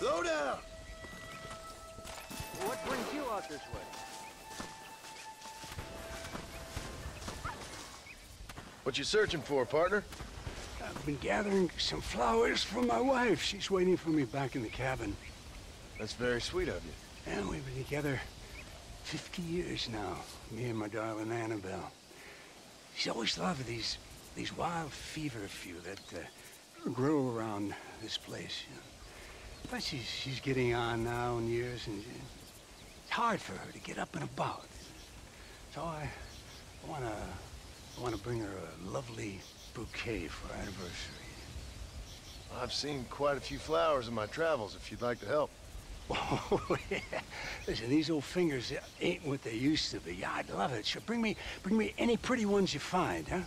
Slow down! What brings you out this way? What you searching for, partner? I've been gathering some flowers for my wife. She's waiting for me back in the cabin. That's very sweet of you. And we've been together 50 years now, me and my darling Annabelle. She's always loved these these wild feverfew that uh, grow around this place. You know. But she's, she's getting on now in years, and it's hard for her to get up and about. So I I want to I want to bring her a lovely bouquet for our anniversary. I've seen quite a few flowers in my travels, if you'd like to help. Oh, yeah. Listen, these old fingers ain't what they used to be. Yeah, I'd love it. Sure, bring me, bring me any pretty ones you find, huh?